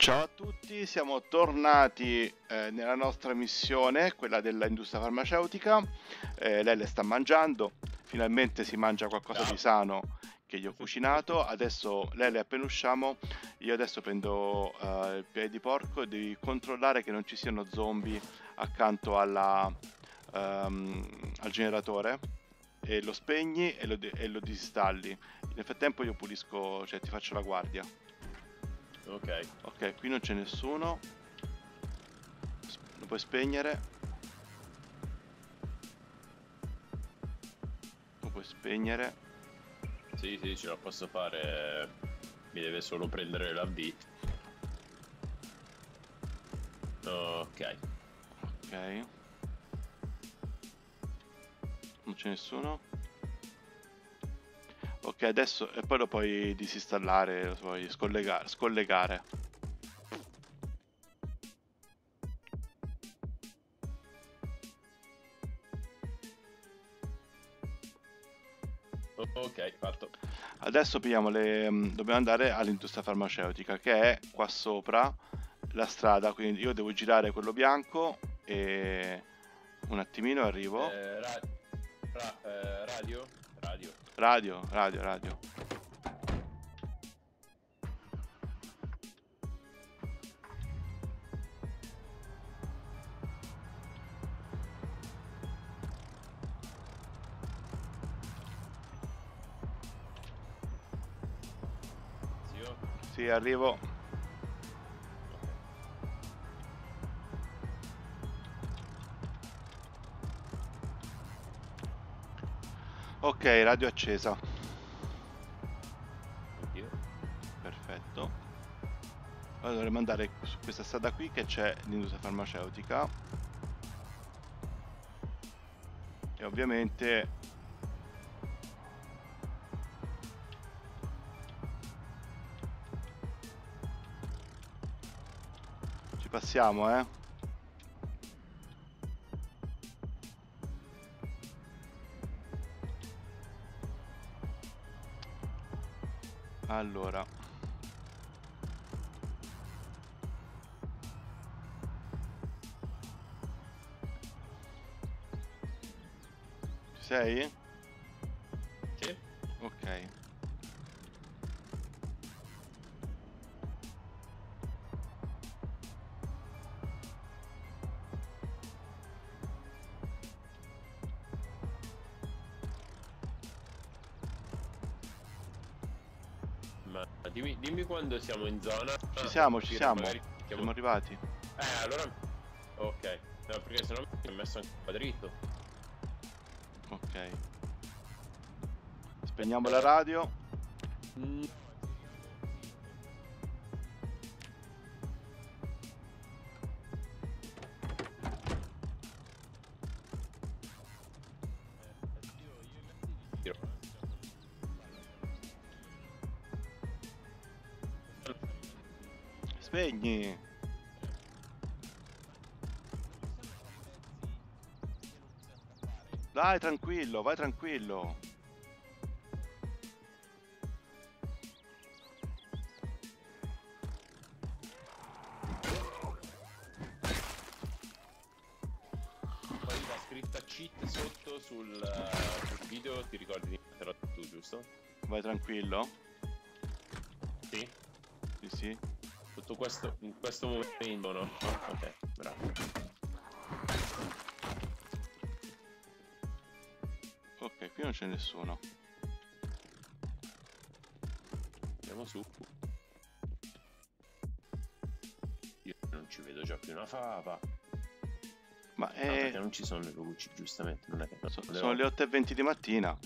Ciao a tutti, siamo tornati eh, nella nostra missione, quella dell'industria farmaceutica. Eh, lei le sta mangiando, finalmente si mangia qualcosa di sano che gli ho cucinato. Adesso lei le appena usciamo, io adesso prendo eh, il piede di porco e devi controllare che non ci siano zombie accanto alla, ehm, al generatore e lo spegni e lo, e lo disinstalli. Nel frattempo io pulisco, cioè ti faccio la guardia. Ok. Ok, qui non c'è nessuno. Lo puoi spegnere. Lo puoi spegnere. Sì, sì, ce la posso fare. Mi deve solo prendere la B. Ok. Ok. Non c'è nessuno. Ok, adesso e poi lo puoi disinstallare, lo puoi scollegare. scollegare. Ok, fatto. Adesso le, mm, dobbiamo andare all'industria farmaceutica che è qua sopra la strada, quindi io devo girare quello bianco e un attimino arrivo. Eh, ra- ra- eh, radio? Radio. Radio, radio, radio. Zio? Sì, arrivo. Ok, radio accesa. Oddio. Perfetto. Allora dovremmo andare su questa strada qui che c'è l'industria farmaceutica. E ovviamente ci passiamo, eh. Allora. Ci sei? Sì? Ok. Quando siamo in zona. Ci siamo, ci siamo. Siamo chiamo- arrivati. Eh, allora. Ok. No, perché sennò mi è messo anche dritto. Ok. Spegniamo la radio. Mm. Dai, tranquillo, vai tranquillo. Poi la scritta cheat sotto sul, sul video ti ricordi di metterla tu, giusto? Vai tranquillo. Sì. Sì, sì. Tutto questo in questo momento no? Ok, bravo. Qui non c'è nessuno. Andiamo su. Io non ci vedo già più una fava. Ma No, perché è... non ci sono le luci, giustamente. Non è che so- le sono ho- le 8.20 di mattina.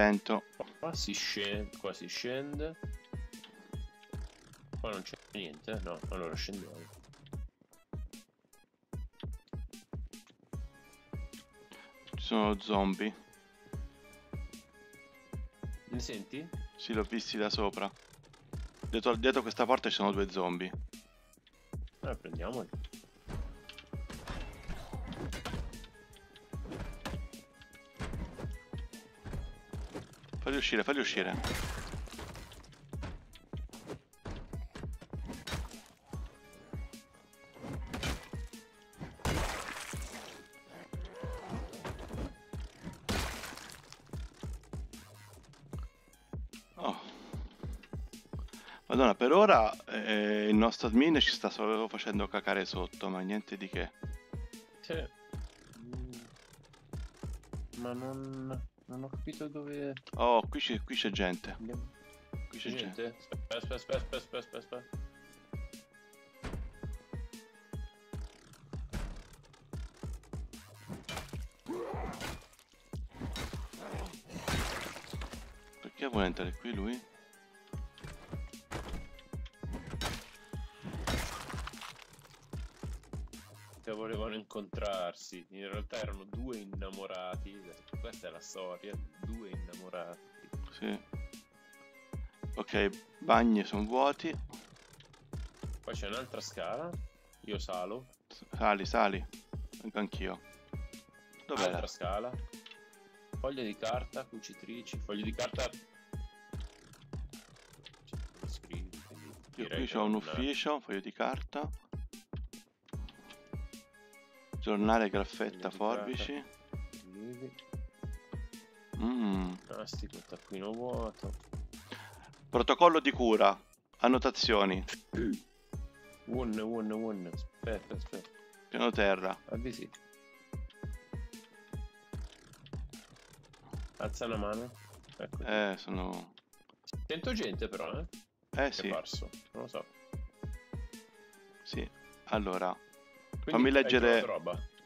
Attento. Qua si scende. Qua si scende. Qua non c'è niente. No, allora scendiamo. Ci sono zombie. Mi senti? Sì, l'ho visti da sopra. Dietro, dietro questa porta ci sono due zombie. Eh, prendiamoli. Uscire, falli uscire. Oh. Madonna, per ora eh, il nostro admin ci sta solo facendo cacare sotto, ma niente di che. Sì. Ma non... Non ho capito dove... Oh, qui c'è, qui c'è gente. Qui c'è gente. Gente? Aspetta, aspetta, aspetta, aspetta, aspetta. Perché vuole entrare qui lui? Incontrarsi. In realtà erano due innamorati. Questa è la storia. Due innamorati. Sì. Ok, bagni sono vuoti. Poi c'è un'altra scala. Io salo. Sali, sali. Anch'io. Dov'è? Altra scala. Foglie di carta, cucitrici, foglie di carta. Io qui c'ho un ufficio, un foglio di carta. Giornale, graffetta, forbici. Mm. Plastico, taccuino vuoto. Protocollo di cura. Annotazioni. One, one, one. Aspetta, aspetta. Piano terra. Avvisi. Alza una mano. Ecco. Eh, sono... Sento gente però, eh. Eh È sì, parso. Non lo so. sì. Allora, Fammi leggere-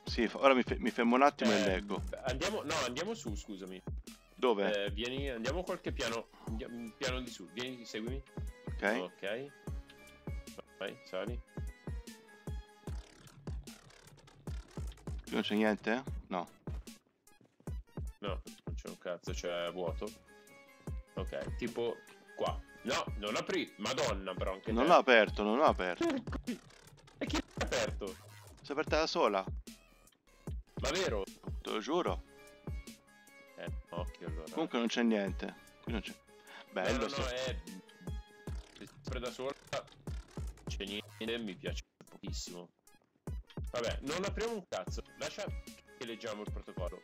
sì, ora mi, fe- mi fermo un attimo e Eh, leggo. Andiamo, no, andiamo su, scusami. Dove? Eh, vieni, andiamo qualche piano, andiamo- piano di su. Vieni, seguimi. ok. Ok. Vai, sali. Non c'è niente? No. No, non c'è un cazzo, c'è vuoto. Ok, tipo qua. No, non apri. Madonna, però anche Non l'ho aperto, non l'ho aperto. E chi l'ha aperto? Si è aperta da sola, Ma vero? te lo giuro. Eh, occhio allora. Comunque non c'è niente. Qui non c'è. no, Bello, no, sto- no, è... Sempre da sola. C'è niente, mi piace pochissimo. Vabbè, non apriamo un cazzo. Lascia che leggiamo il protocollo.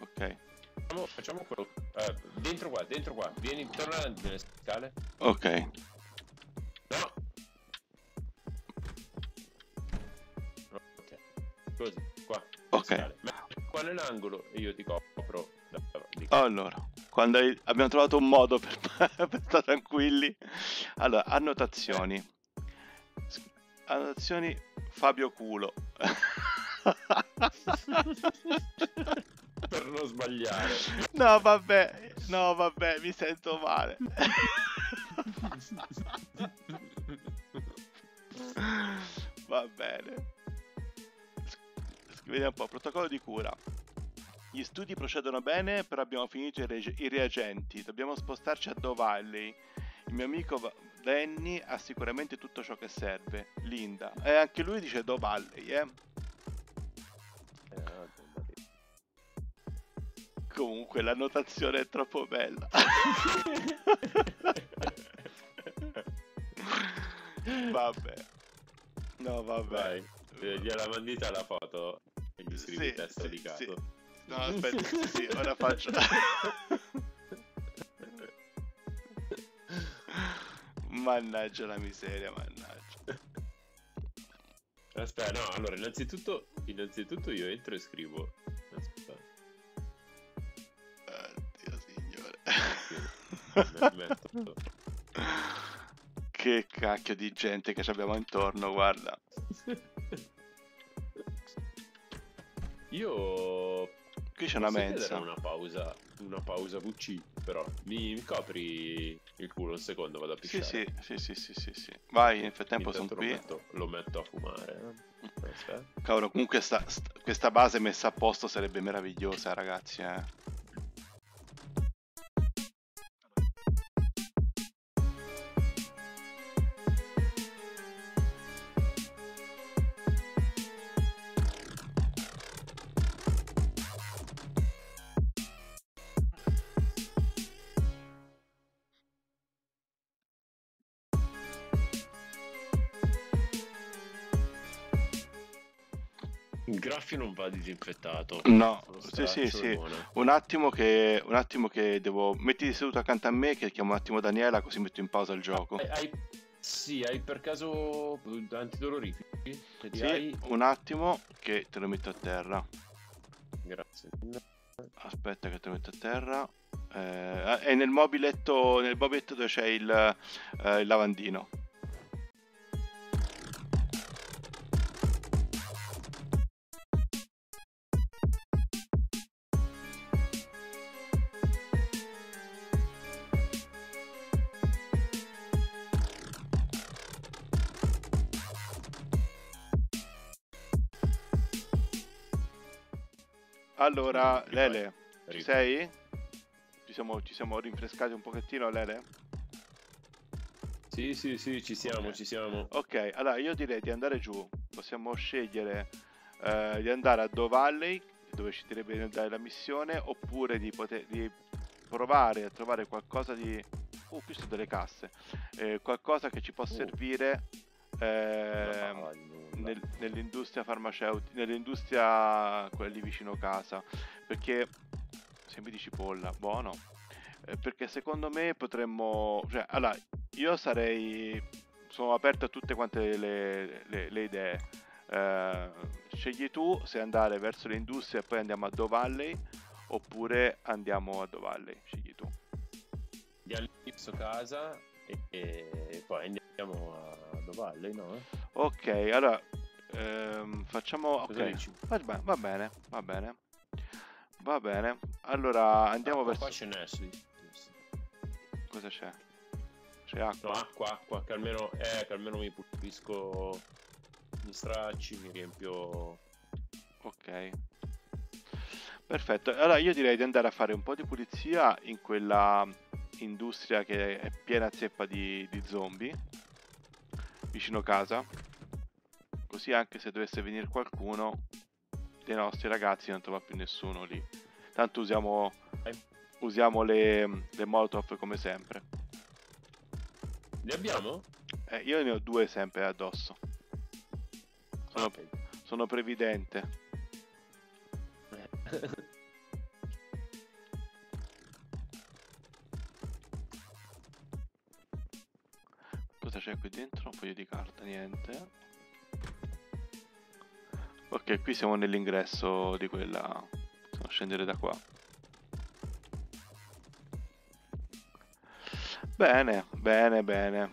Ok. Facciamo, facciamo quello. eh, dentro qua, dentro qua. Vieni, torna nelle scale. Ok. Nell'angolo e io ti copro. da- di. Allora, quando hai- abbiamo trovato un modo per, per stare tranquilli. Allora, annotazioni. Annotazioni Fabio Culo. per non sbagliare. no, vabbè. No, vabbè, mi sento male. Va bene. Vediamo un po'. Protocollo di cura. Gli studi procedono bene, però abbiamo finito i, rege- i reagenti. Dobbiamo spostarci a Doe Valley. Il mio amico Danny ha sicuramente tutto ciò che serve. Linda. E anche lui dice Doe Valley, eh. Comunque la notazione è troppo bella. vabbè. No, vabbè. Vai, eh, gliela mandita la foto e gli scrivi Sì, testa sì, di gatto. sì. No, aspetta, sì, ora faccio. mannaggia la miseria, mannaggia. Aspetta, no, allora, innanzitutto, innanzitutto io entro e scrivo. Aspetta, Oddio signore. che cacchio di gente che ci abbiamo intorno, guarda. Io Qui c'è una mensa. una pausa, una pausa VC, però mi, mi copri il culo un secondo, vado a pisciare. sì, sì, sì, sì, sì, sì. Vai, nel frattempo sono Intanto lo qui. metto, lo metto a fumare. eh. Aspetta. Cavolo, comunque sta- sta- questa base messa a posto sarebbe meravigliosa, ragazzi, eh. Va disinfettato. No, sì, sì, sì. Un attimo che, un attimo che devo... Mettiti seduto accanto a me che chiamo un attimo Daniela così metto in pausa il gioco. Hai, hai- sì, hai per caso eh, antidolorifici? Sì, hai, un attimo che te lo metto a terra. grazie. Aspetta che te lo metto a terra. Eh, è nel mobiletto, nel mobiletto dove c'è il, eh, il lavandino. Allora. Lele, ci sei? Ci siamo, ci siamo rinfrescati un pochettino, Lele? Sì, sì, sì, ci siamo, Ok. ci siamo. Ok, allora io direi di andare giù. Possiamo scegliere eh, di andare a Doe Valley, dove ci direbbe di andare la missione, oppure di, poter, di provare a trovare qualcosa di... Uh, qui sono delle casse. Eh, qualcosa che ci può Oh. servire No, nulla. nel- nell'industria farmaceutica, nell'industria quella lì vicino casa. Perché semi di cipolla, buono. Eh, perché secondo me potremmo. Cioè, allora, io sarei. Sono aperto a tutte quante le, le- le idee. Eh, scegli tu se andare verso l'industria e poi andiamo a Doe Valley. Oppure andiamo a Doe Valley. Scegli tu. Andiamo verso casa e, e poi andiamo a Dovalle, no? Ok, allora. ehm, facciamo. Cosa Ok. dici? Va, va bene, va bene. Va bene. Allora andiamo Acqua, verso. Qua ce n'è, sì. Cosa c'è? C'è No, acqua? acqua, acqua, che almeno, eh, che almeno mi pulisco gli stracci, mi riempio... Ok. Perfetto. Allora io direi di andare a fare un po' di pulizia in quella industria che è piena zeppa di, di zombie vicino casa. Così anche se dovesse venire qualcuno dei nostri ragazzi non trova più nessuno lì. Tanto usiamo, Eh. usiamo le, le molotov come sempre. Ne abbiamo? Eh, io ne ho due sempre addosso. Sono, Ok. sono previdente. c'è qui dentro? Un foglio di carta, niente. Ok, qui siamo nell'ingresso di quella. Possiamo scendere da qua. Bene, bene, bene.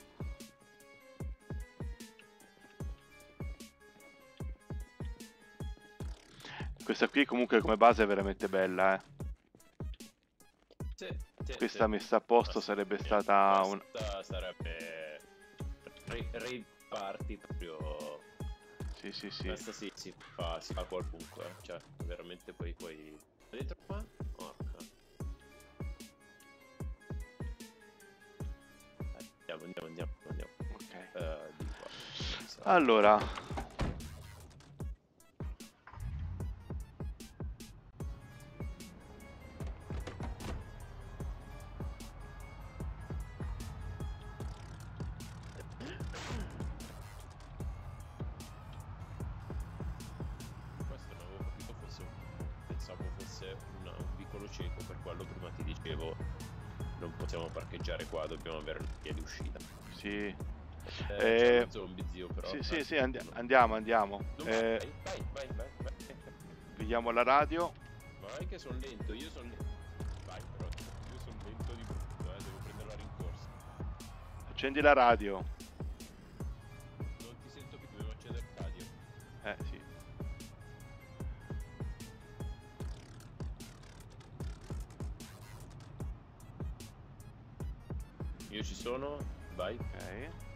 Questa qui comunque come base è veramente bella, eh. Sì, sì, Questa sì. messa a posto sarebbe stata un... Sarebbe... Rave rave party proprio... Sì, sì, sì. Questa si, si fa, si fa qualunque, eh. cioè veramente poi poi... Dentro qua? Porca. Andiamo, andiamo, andiamo, andiamo. Ok. Di qua. Mi sa. Allora, Sì, sì, no. andiamo, andiamo. Non Eh, vai, vai, vai, vai, vediamo la radio. Vai che sono lento, io sono lento. Vai però, io sono lento di brutto, eh, devo prendere la rincorsa. Accendi la radio. Non ti sento più, devo accendere il radio. Eh, sì. Io ci sono, vai. Ok.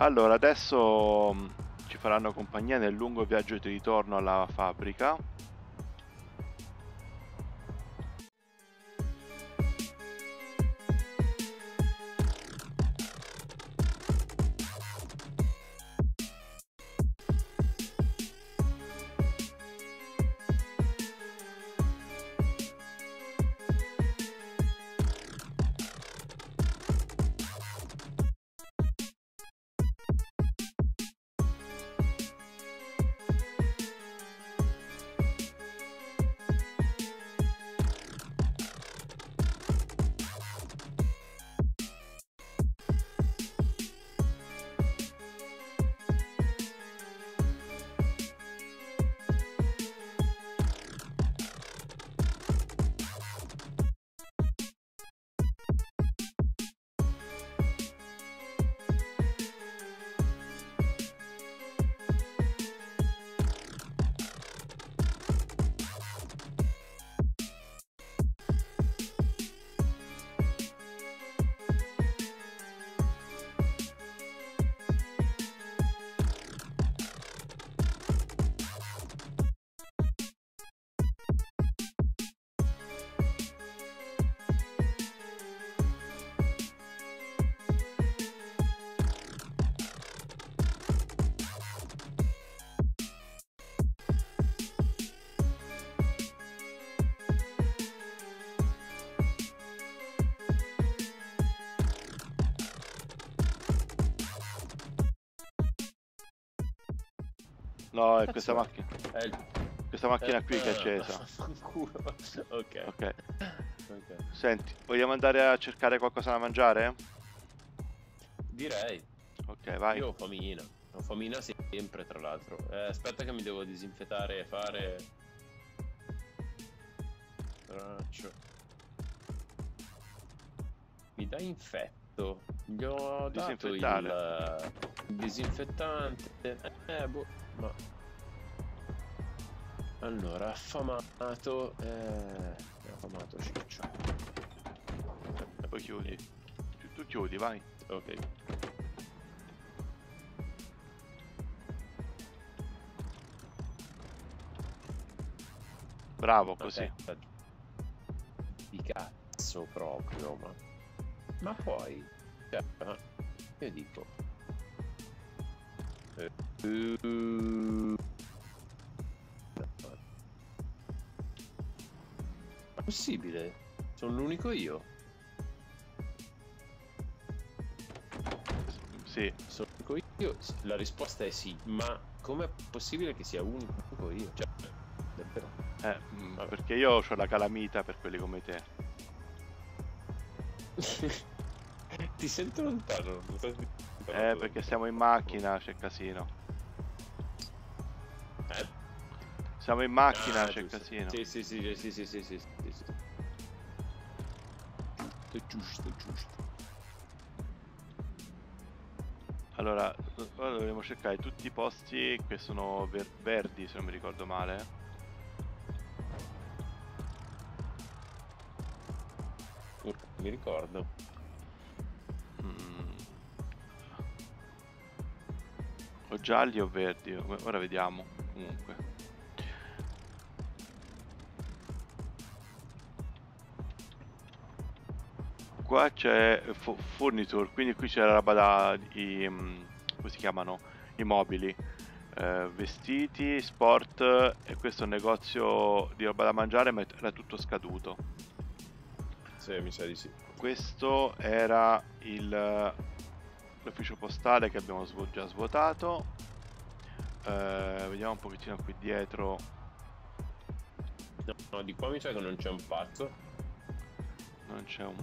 Allora, adesso mm, ci faranno compagnia nel lungo viaggio di ritorno alla fabbrica. No, è questa è? macchina. È il... Questa macchina qui che è Eh, accesa. fanculo. ok. Ok. Senti, vogliamo andare a cercare qualcosa da mangiare? Direi. Ok, vai. Io ho famina. Ho famina sempre, tra l'altro. Eh, aspetta che mi devo disinfettare e fare... Braccio. Mi dà infetto. Gli ho dato il, il disinfettante. Eh, boh. Allora, affamato... Eh... Affamato ciccio. Poi chiudi. Tu, chiudi, vai. Ok. Bravo, così. Aspetta. Di cazzo proprio, ma... Ma poi... Cioè, io dico... Eh, possibile? Sono l'unico io. Sì. Sono l'unico io. La risposta è sì, ma com'è possibile che sia unico io? Cioè, davvero. Eh, mm, perché io ho la calamita per quelli come te. Ti sento lontano. Eh, perché siamo in macchina, c'è casino. Eh? Siamo in macchina, Ah, c'è casino. Sì, sì, sì, sì, sì, sì, sì, Allora, ora dovremo cercare tutti i posti che sono ver- verdi, se non mi ricordo male. Urca, mi ricordo. Mm. O gialli o verdi, ora vediamo comunque. Qua c'è fu- furniture, quindi qui c'è la roba da i, mm, come si chiamano? I mobili, eh, vestiti, sport e questo è un negozio di roba da mangiare ma era tutto scaduto. Sì, mi sa di sì. Questo era il, l'ufficio postale che abbiamo già svuotato. Eh, vediamo un pochettino qui dietro. No, no, di qua mi sa che non c'è un pazzo. Non c'è un...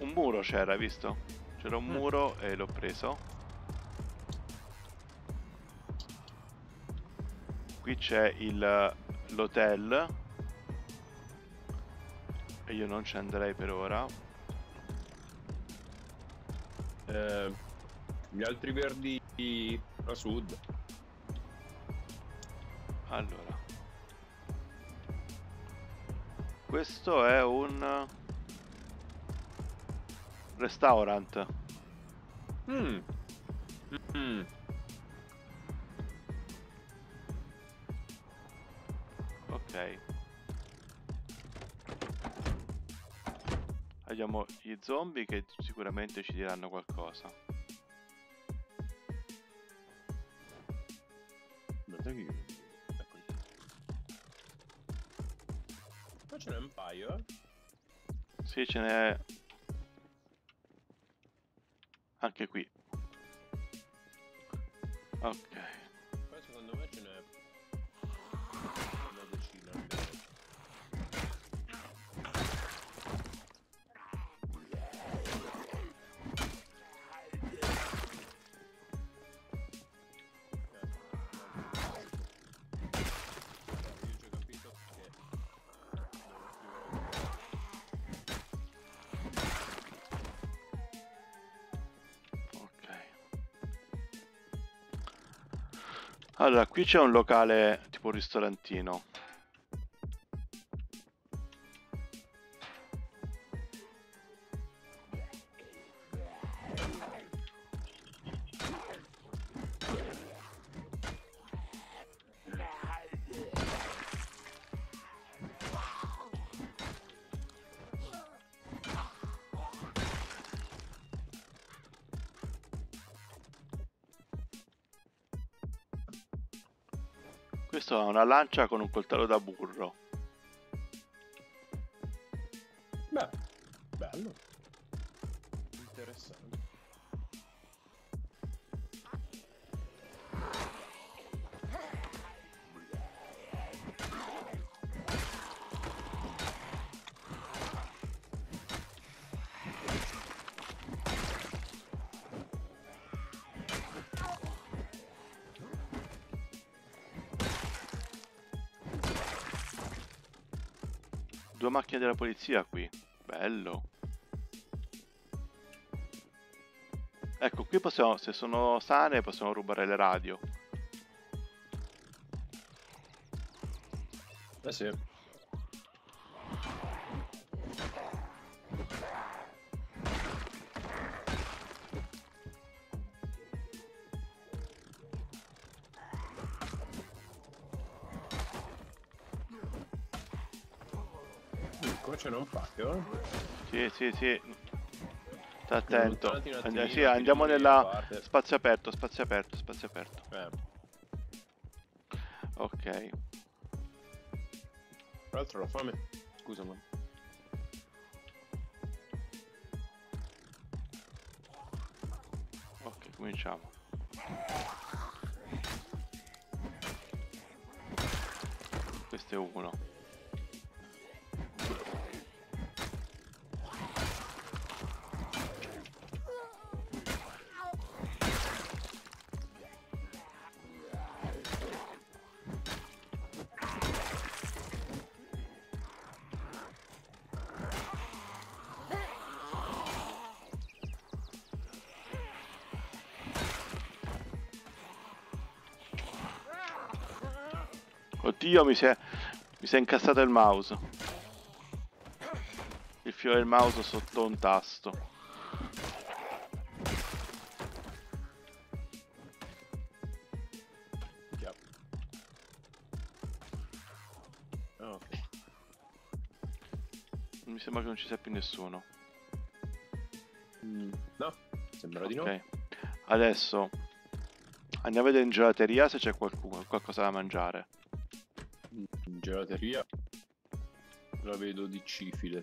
Un muro c'era, hai visto? C'era un Mm. muro e l'ho preso. Qui c'è il, l'hotel. E io non ci andrei per ora. Eh, gli altri verdi a sud. Allora. Questo è un restaurant. Mm. Mm. Ok. Abbiamo gli zombie che sicuramente ci diranno qualcosa. Qua ce n'è un paio, eh. Sì, ce n'è anche qui. Ok. Allora, qui c'è un locale tipo ristorantino. Questo ha una lancia con un coltello da burro. Due macchine della polizia qui. Bello. Ecco, qui possiamo, se sono sane, possiamo rubare le radio. Eh sì. Pacchio. Sì, sì, sì. Sta attento. Attimino, sì, andiamo nella... parte. Spazio aperto, spazio aperto, spazio aperto. Eh, Ok. tra l'altro ho fame. Scusa, ma. Ok, cominciamo. Questo è uno. Oddio, mi si è, mi si è incassato il mouse. Il filo del mouse sotto un tasto. Ok. Mi sembra che non ci sia più nessuno. Mm, No, sembra di no. Adesso andiamo a vedere in gelateria se c'è qualcuno, qualcosa da mangiare. Gelateria la vedo di cifile.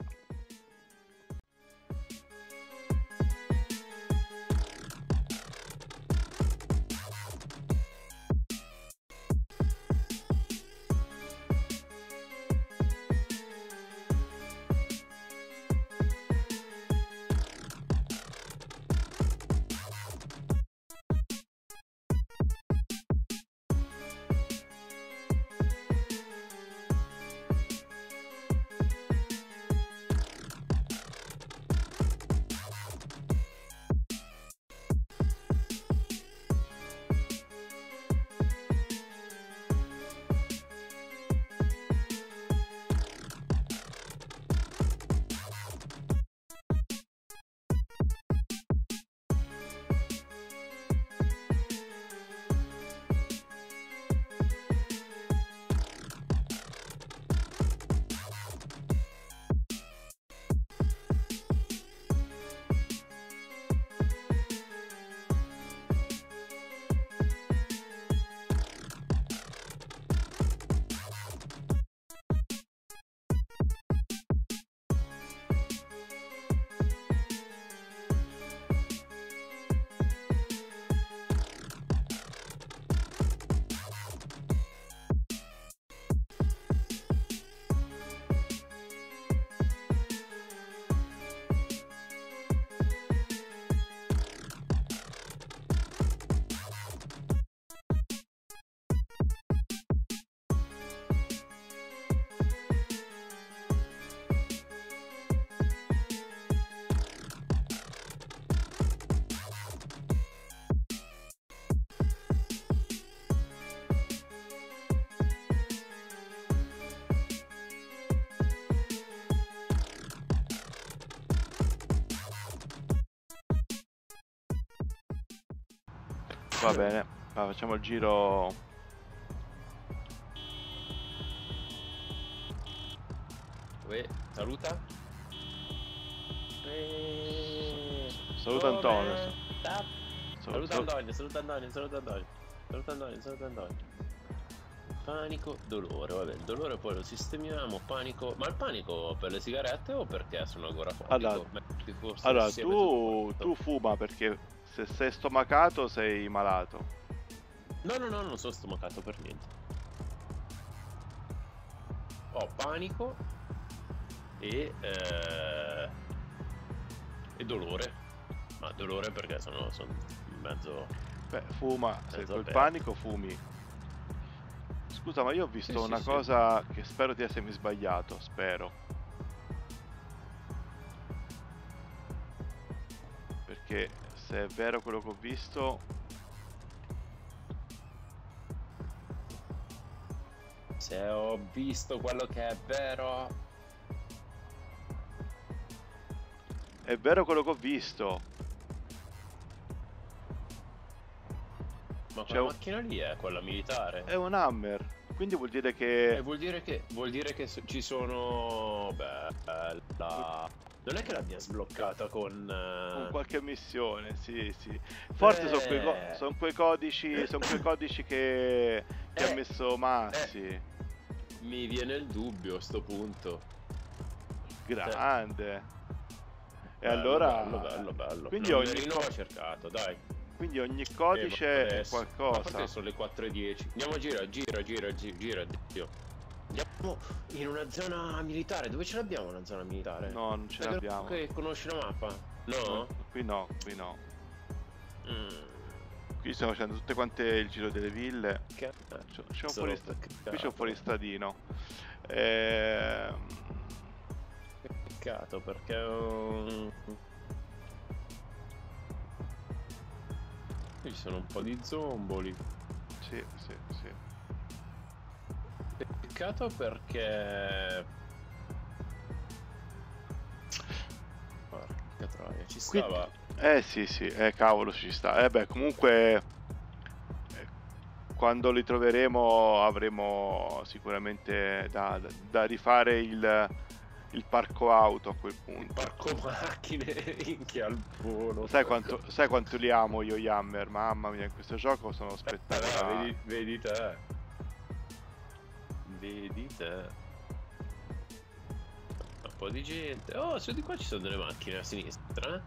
Va bene, va, facciamo il giro. Uè, saluta. Eh, Saluta come Antonio. Saluta sal- Antonio, saluta Antonio, saluta Antonio. Saluta Antonio, saluta Antonio. Panico, dolore, vabbè, il dolore poi lo sistemiamo, panico. Ma il panico per le sigarette o perché sono? Allora- Beh, forse Allora, insieme tu, tu fuma perché se sei stomacato sei malato. No, no, no, non sono stomacato per niente. Ho panico e, eh, e dolore. Ma dolore perché sono, sono mezzo... Beh, fuma, mezzo se col panico fumi. Scusa, ma io ho visto sì, una sì, cosa sì. che spero di essermi sbagliato, spero. Perché se è vero quello che ho visto Se ho visto quello che è vero. È vero quello che ho visto. Ma quella un- macchina lì è quella militare. È un Hammer. Quindi vuol dire Eh, che... vuol dire che vuol dire che ci sono. Beh, la... non è che l'abbia sbloccata con. eh, Con qualche missione, sì, sì. Forse sono quei, co- Eh. son quei codici, son quei codici che, che ha Eh. messo Massi. Mi viene il dubbio a sto punto. Grande. E Bello, allora... Bello, bello, bello. Quindi Non ogni, l'ho cercato, dai. quindi ogni Eh, codice va è. Ma qualcosa. forse sono le 4.10. Andiamo a gira, gira, gira, gira, gira, Dio. Andiamo in una zona militare. Dove ce l'abbiamo una zona militare? No, non ce l'abbiamo. Che conosci la mappa? No? Qui no, qui no. Mm. Qui stiamo facendo tutte quante il giro delle ville. Che C'è, un peccato. qui c'è un fuoristradino. Ehm, Peccato perché. um, Qui ci sono un po' di zomboli. sì, sì, sì. Peccato perché. Porca troia, ci Quindi- stava. Eh sì, sì, eh cavolo ci sta. Eh beh, comunque eh, quando li troveremo avremo sicuramente da, da- da rifare il, il parco auto a quel Il punto. parco macchine minchia al volo. Sai quanto, sai quanto li amo io gli Hammer, mamma mia, in questo gioco sono spettacolari. vedi, vedi te. Vedi te. Un po' di gente. Oh, su di qua ci sono delle macchine a sinistra. eh?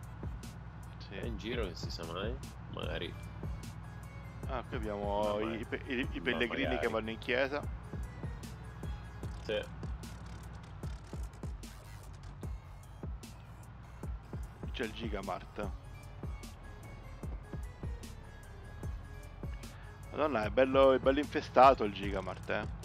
Sì. È in giro, che si sa mai. Magari. Ah, qui abbiamo Ma i, i i- i pellegrini magari. che vanno in chiesa. Sì. C'è il Gigamart. Madonna, è bello, è bello infestato il Gigamart, eh.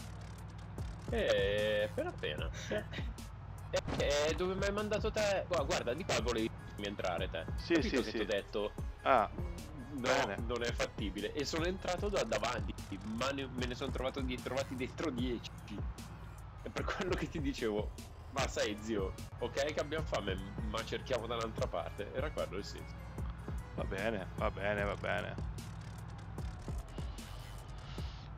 Eh, appena appena. Eh, eh, dove mi hai mandato te? Gua- Guarda, di qua volevi entrare te. Sì, Capito sì, che sì. ti ho detto Ah, no, Bene. non è fattibile. E sono entrato da davanti, ma ne- me ne sono trovato di- trovati dentro 10. È per quello che ti dicevo. Ma sai zio, ok che abbiamo fame, ma cerchiamo da un'altra parte. Era quello il senso. va bene, va bene, va bene.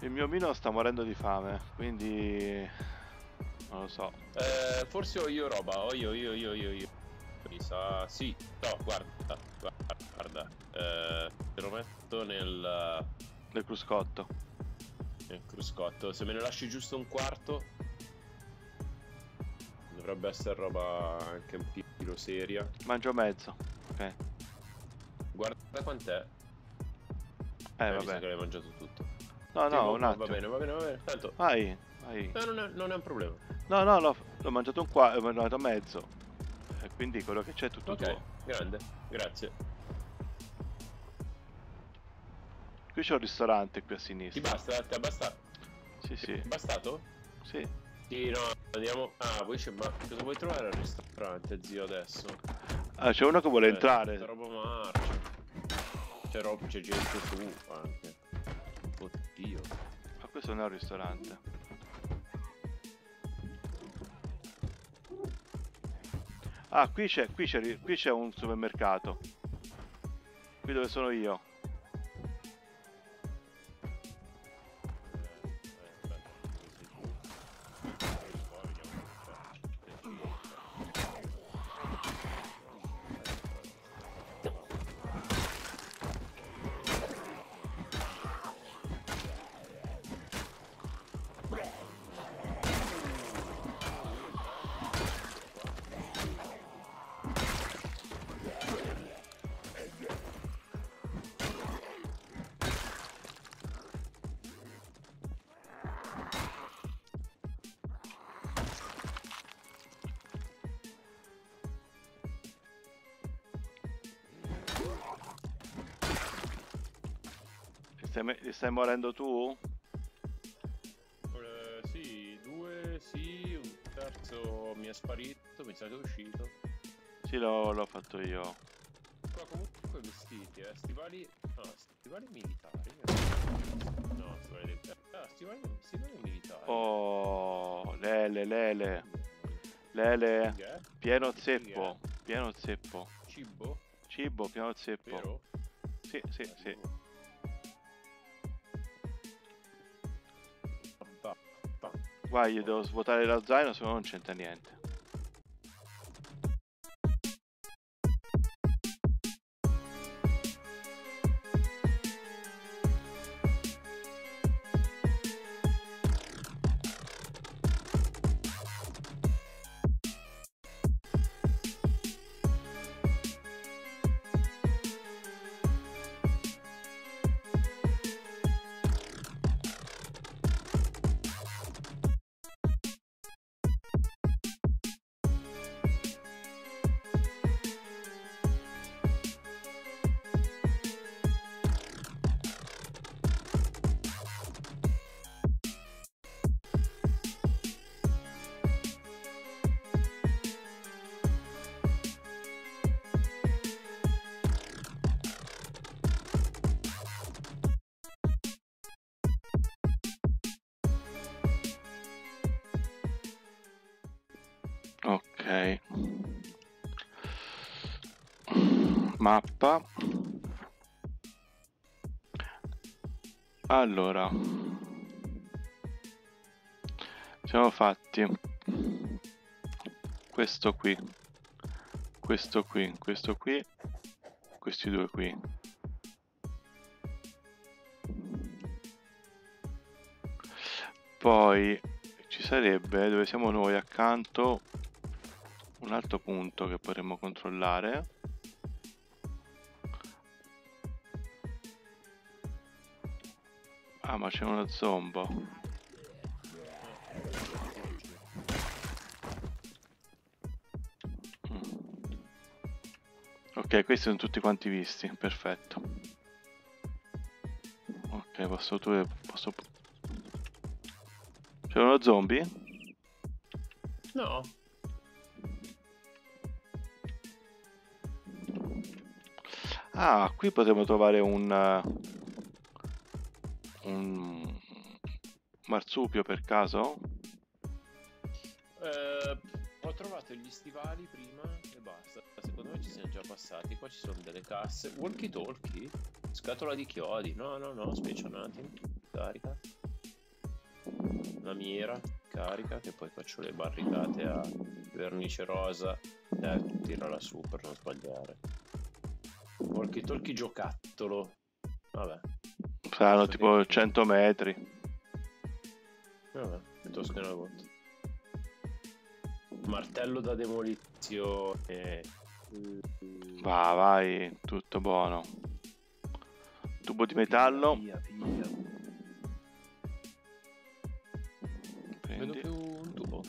Il mio Mino sta morendo di fame, quindi... Non lo so. Eh, forse ho io roba, ho io, io, io, io, io. Mi sa, sì, no, guarda, guarda, guarda. Eh, te lo metto nel, Del cruscotto. nel cruscotto. Se me ne lasci giusto un quarto, dovrebbe essere roba anche un pilo seria. Mangio mezzo. Ok. Guarda quant'è. Eh, mi sa vabbè. che l'hai mangiato tutto. No, no, va- un Va attimo. bene, va bene, va bene. Tanto, Vai, vai. no, non, è, non è un problema. No, no, no, l'ho mangiato un qua, l'ho mangiato mezzo. E quindi quello che c'è è tutto Ok, tuo. grande, grazie. Qui c'è un ristorante qui a Ti sinistra. basta? Ti è basta- Sì, ti sì, è bastato? sì. Sì, no, andiamo. Ah, vuoi c'è. Ma cosa vuoi trovare al ristorante, zio, adesso? Ah, c'è uno che vuole Eh, entrare. tutta roba marcia. C'è roba, c'è gente su anche. Oddio. Ma questo non è un ristorante. Ah, qui c'è, qui c'è un supermercato. Qui dove sono io. Li stai, morendo tu? Eh, sì, due, sì, un terzo mi è sparito, mi sa che è uscito. Sì, l'ho, l'ho fatto io. Qua comunque vestiti, eh. Stivali... No, stivali militari. No, stivali... Ah, stivali, stivali militari. Oh, lele, lele. Lele. Che? Pieno zeppo. Pieno zeppo. Cibo? Cibo, pieno zeppo. Vero? Sì, sì, sì. Guarda, gli devo svuotare lo zaino, se no non c'entra niente. Mappa. Allora. Siamo fatti. Questo qui. Questo qui, questo qui. Questi due qui. Poi ci sarebbe dove siamo noi accanto un altro punto che potremmo controllare ah ma c'è uno zombo Mm. ok questi sono tutti quanti visti perfetto ok posso tu posso c'è uno zombie? No, Ah, qui potremmo trovare un, marsupio per caso? eh, ho trovato gli stivali prima e basta. Secondo me ci siamo già passati. Qua ci sono delle casse. Walkie talkie? Scatola di chiodi. No, no, no. Attimo. Carica. Lamiera. Carica. Che poi faccio le barricate a vernice rosa. Eh, tirala su per non sbagliare. Walkie talkie giocattolo. Vabbè. Saranno tipo dentro. 100 metri. Vabbè, piuttosto che una volta. Martello da demolizione. Va, vai, tutto buono. Tubo di metallo. Via, via. Vedo Prendi. più un tubo.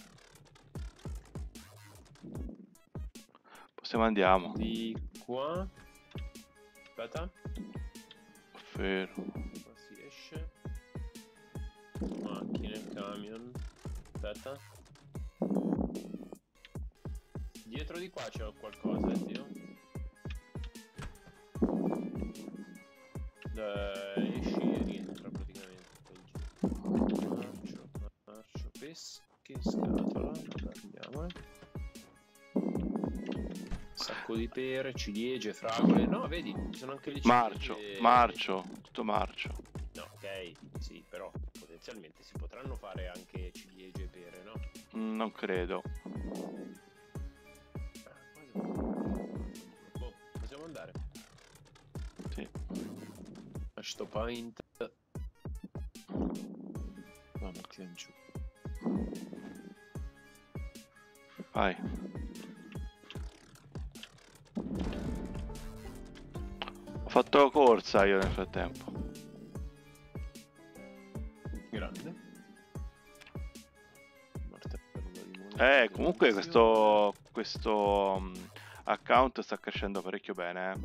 Possiamo andiamo. Di qua. Aspetta. Fermo. Macchine, camion. Aspetta. Dietro di qua c'è qualcosa, eh, zio. Eh, esci e rientra praticamente. Marcio, marcio, pesche, scatola. Vabbè, Andiamo, eh. Sacco di pere, ciliegie, fragole. No, vedi, ci sono anche le ciliegie. Marcio, marcio, tutto marcio. No, ok, sì, però potenzialmente si potranno fare anche ciliegie e pere, no? Mm, Non credo. Ah. Boh, possiamo andare. Sì. A sto pint. No, mettila giù. Vai. Ho fatto corsa io nel frattempo. Eh, comunque questo, questo mm, account sta crescendo parecchio bene. eh.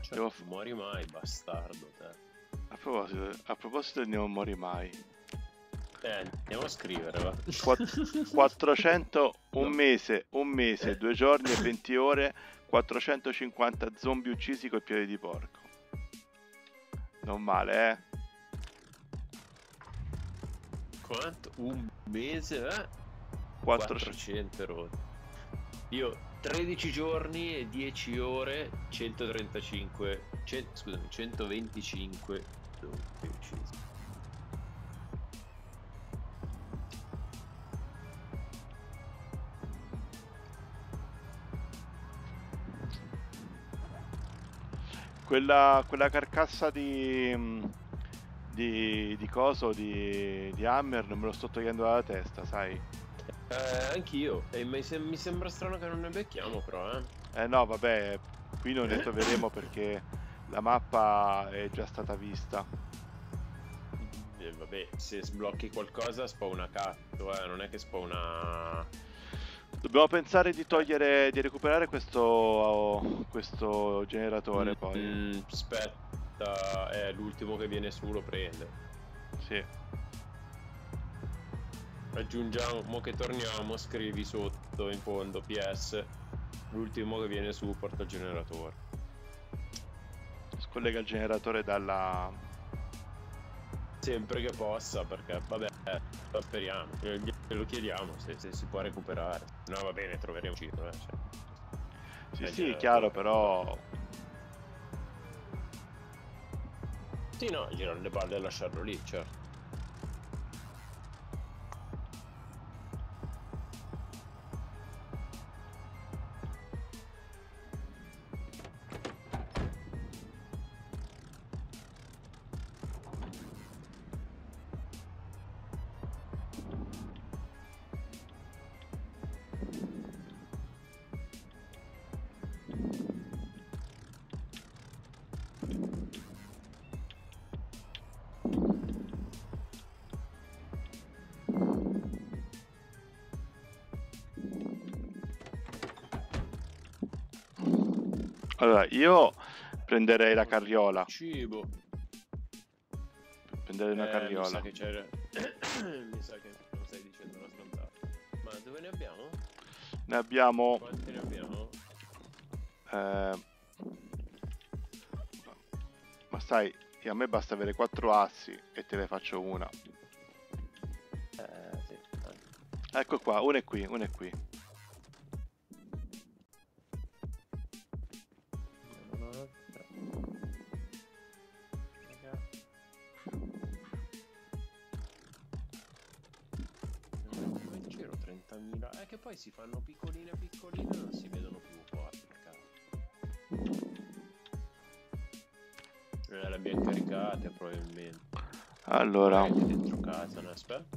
Cioè, devo muori mai, bastardo te. A proposito, a proposito di non muori mai. Eh, andiamo a scrivere, va. Quatt- 400, un mese, un mese, due giorni e 20 ore, 450 zombie uccisi col piede di porco. Non male, eh? Quanto? Un mese, eh? 400. 400 erotti. Io 13 giorni e 10 ore, 135, cen- scusami, 125 zombie uccisi. Quella, quella carcassa di, mm, di, di coso, di, di Hammer, non me lo sto togliendo dalla testa, sai? Eh, anch'io. E mi, sem- mi sembra strano che non ne becchiamo, però, eh. Eh no, vabbè, qui non ne troveremo perché la mappa è già stata vista. Eh, vabbè, se sblocchi qualcosa spawna cazzo, eh. Non è che spawna... Dobbiamo pensare di togliere, di recuperare questo, questo generatore poi. Mm, aspetta, è l'ultimo che viene su lo prende. Sì. Aggiungiamo, mo che torniamo, scrivi sotto in fondo PS. L'ultimo che viene su porta il generatore. Scollega il generatore dalla... Sempre che possa, perché vabbè, eh, lo speriamo. Eh, Glielo chiediamo se, se si può recuperare. No, va bene, troveremo cito, eh. cioè. Sì, Eh, sì, chiaro, però... Sì, no, girare le palle e lasciarlo lì, certo. Allora, io prenderei la carriola. Cibo. Prenderei una Eh, carriola. Mi sa che c'era. mi sa che lo stai dicendo una stronzata. Ma dove ne abbiamo? Ne abbiamo... Quanti ne abbiamo? eh, Ma sai, a me basta avere quattro assi e te ne faccio una. Eh, sì. Ecco qua, una è qui, una è qui. Poi si fanno piccoline piccoline e non si vedono più qua. le abbiamo caricate probabilmente. Allora, dentro casa, no? Aspetta.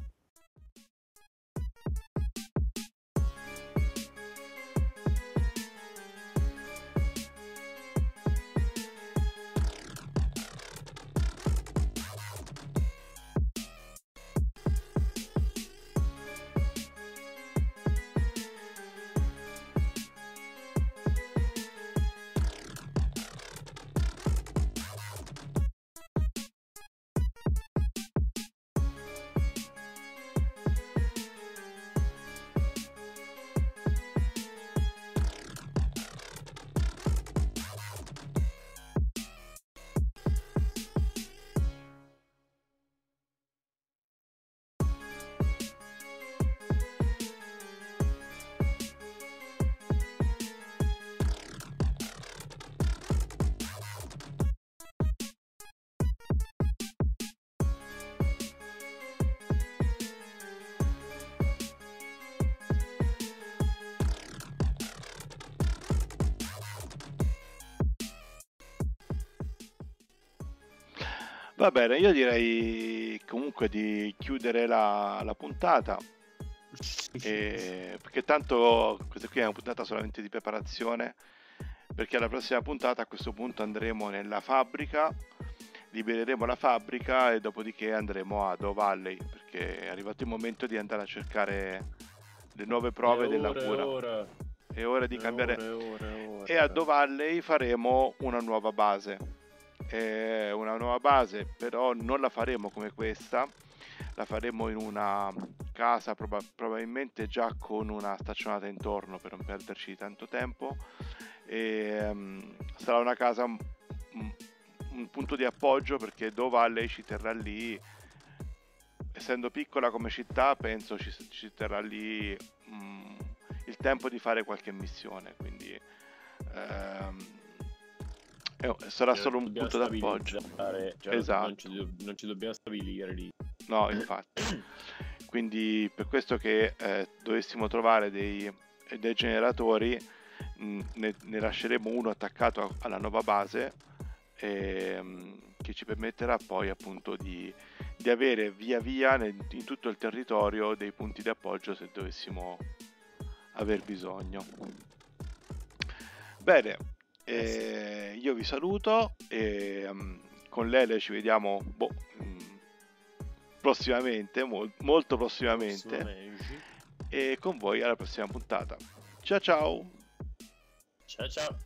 Va bene, io direi comunque di chiudere la, la puntata. E- perché tanto questa qui è una puntata solamente di preparazione perché alla prossima puntata a questo punto andremo nella fabbrica libereremo la fabbrica e dopodiché andremo a Do Valley perché è arrivato il momento di andare a cercare le nuove prove È della ora, è cura ora. è ora di È cambiare ora, è ora, è ora. e a Do Valley faremo una nuova base. È una nuova base, però non la faremo come questa, la faremo in una casa proba- probabilmente già con una staccionata intorno per non perderci tanto tempo. E um, sarà una casa un, un, punto di appoggio perché dove lei ci terrà lì essendo piccola come città penso ci, ci terrà lì um, il tempo di fare qualche missione quindi um, sarà solo un punto d'appoggio cioè, esatto. non, ci, non ci dobbiamo stabilire lì No, infatti. Quindi per questo che eh, dovessimo trovare dei, dei generatori, mh, ne, ne, lasceremo uno attaccato a, alla nuova base e, mh, che ci permetterà poi appunto di, di avere via via nel, in tutto il territorio dei punti di appoggio se dovessimo aver bisogno. Bene, eh, io vi saluto e um, con Lele ci vediamo boh, prossimamente, mol- molto prossimamente. E con voi alla prossima puntata. Ciao ciao. Ciao ciao.